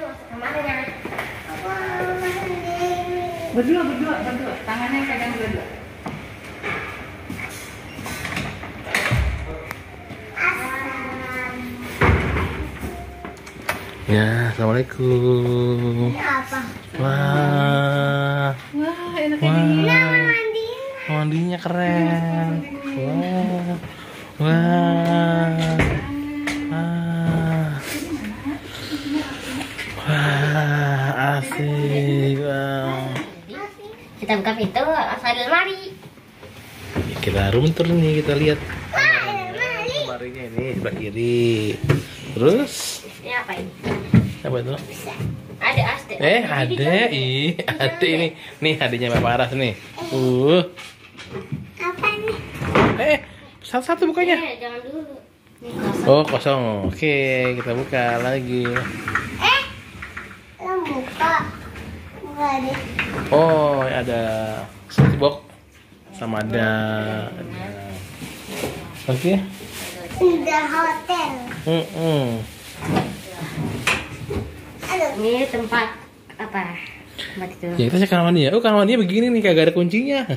masuk. Berdua, berdua, berdua. Tangannya pegang berdua. Ya, assalamualaikum. Ini apa? Wah, Wah, enaknya wah, dingin. Mandi. mandinya keren. Wah, wah, Kita buka pintu, asal di lemari. Kita room tour nih, kita lihat lemarinya ini sebelah kiri. Terus Ini apa ini? apa itu? Ada aste. Eh, ada, ih, ada ini. Nih adanya Mbak Paras nih. Uh, Apa nih? eh, satu-satu bukanya. Eh, jangan dulu. Ini kosong. Oh, kosong. Oke, kita buka lagi. Eh, lo buka. Oh, ada satu box sama ada. ada- Oke. Udah hotel. Hmm, hmm. Aduh. Ini tempat apa? Tempat itu. Ya kita cek kamar mandi ya. Oh, kamar mandinya begini nih, kagak ada kuncinya.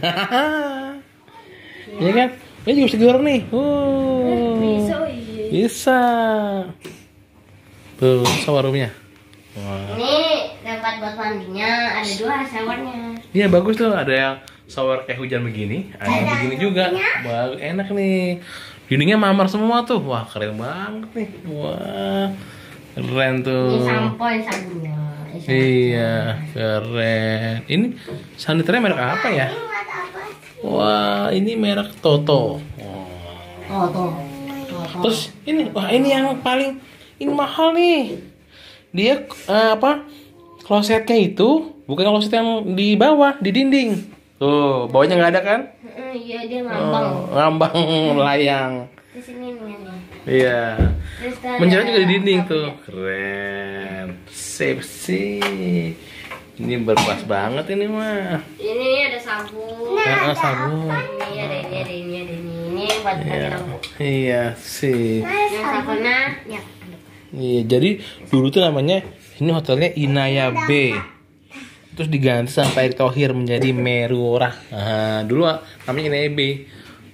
Iya kan? Ini juga bisa gedor nih. Oh. Bisa, iya. Bisa. Tuh, roomnya. Wah. Ini tempat buat mandinya, ada dua showernya. Iya bagus tuh, ada yang shower kayak hujan begini, ada yang begini juga. Bagus, enak nih. Dindingnya mamar semua tuh. Wah, keren banget nih. Wah. Keren tuh. Ini sampo yang sabunnya. Iya, keren. Ini saniternya merek apa ya? Wah, ini merek Toto. Oh. Tuh, tuh. Terus ini, wah ini yang paling ini mahal nih. Dia eh, apa? Klosetnya itu bukan kloset yang di bawah, di dinding. Tuh, bawahnya nggak ada kan? Iya, dia ngambang. Oh, ngambang layang. Di sini. Iya. Ada- Menjerat juga di dinding tuh. Keren. Sip sih. Ini berkelas banget ini mah. Ini ada sabun. Nah, sabun. Ini ada ini ada ini ada ini. Ini buat Iya. rambut. Iya sih. Yang sabunnya ya. Iya, jadi dulu tuh namanya ini hotelnya Inaya B. Terus diganti sama Erick Thohir menjadi Meruora. Nah, dulu namanya Inaya B.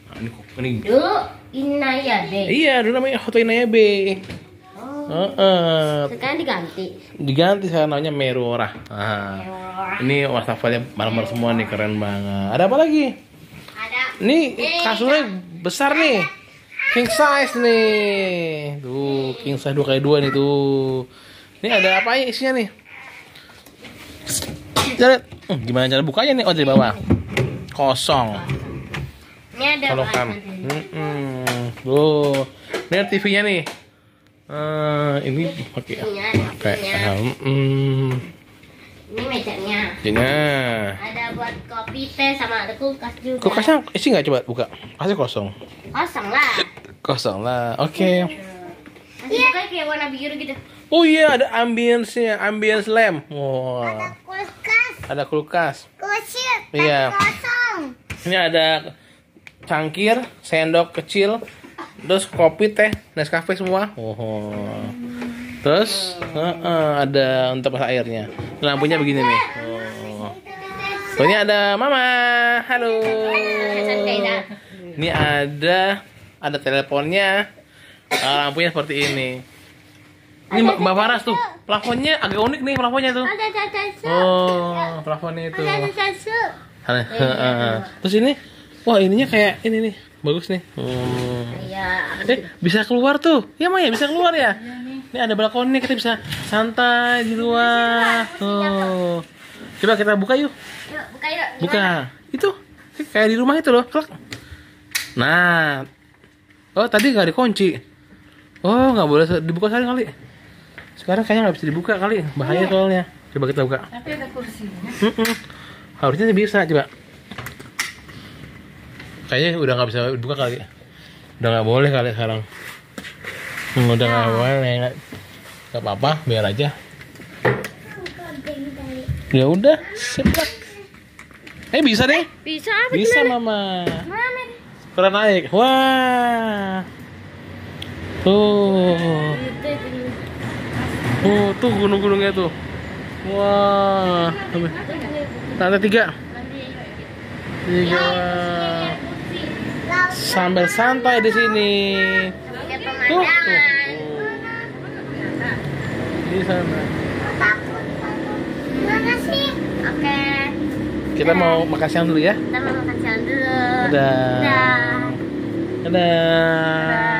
Nah, ini, ini Dulu Inaya deh. Iya, dulu namanya Hotel Inaya B. Oh. Heeh. Sekarang diganti. diganti sekarang namanya Meruora. Nah, ini wastafelnya marmer semua nih keren banget. Ada apa lagi? Ada. Ini kasurnya besar nih. King size nih. Tuh, king size 2 kali 2 nih tuh. Ini ada apa ya isinya nih? Cara, hmm, gimana cara bukanya nih? Oh dari bawah. Kosong. Ini ada Colokan. apa? Hmm, tuh. Ini ada TV-nya nih. Eh, ini pakai pakai. Hmm, Ini mejanya. Jadinya. Ada buat kopi teh sama ada kulkas juga. Kulkasnya isi nggak coba buka? Kulkasnya kosong. kosong lah. Kosong lah. Oke. Masih buka kayak warna biru gitu. Oh iya ada ambience-nya, ambience lamp. Wah. Kulkas, Ada kulkas. kusir, Iya. kosong. Ini ada cangkir, sendok kecil, terus kopi, teh, Nescafe semua. Oh. Terus heeh, ada untuk masak airnya. Lampunya begini nih. Oh. Oh, ini ada Mama. Halo. Ini ada ada teleponnya. Ah, lampunya seperti ini. Ini Mbak Mbak Faras tuh. Plafonnya agak unik nih plafonnya tuh. Ada cacasu. Oh, plafonnya itu. Ada cacasu. Heeh. Terus ini, wah ininya kayak ini nih, bagus nih. Iya. Eh, bisa keluar tuh. Ya Maya, bisa keluar ya? Ini ada balkonnya, kita bisa santai di luar. Tuh. Coba kita buka yuk. Yuk, buka yuk. Buka. Itu kayak di rumah itu loh. Klak. Nah. Oh, tadi nggak dikunci. Oh, nggak boleh dibuka sekali kali. Sekarang kayaknya nggak bisa dibuka kali. Bahaya soalnya. Coba kita buka. Tapi ada kursinya. Mm-mm. Harusnya sih bisa coba. Kayaknya udah nggak bisa dibuka kali. Udah nggak boleh kali sekarang. Hmm, udah nggak boleh. nggak apa-apa, biar aja. Ya udah, sepak. Eh bisa deh. Bisa apa Bisa gimana? mama. Mana? Keren naik. Wah. Tuh. Oh, tuh gunung-gunungnya tuh. Wah. Lantai tiga. Tiga. Sambil santai di sini. Tuh, tuh. Di sana. Oke, Kita mau makan siang dulu ya. kita mau makan siang dulu. Dadah. Dah. Dadah. Dadah.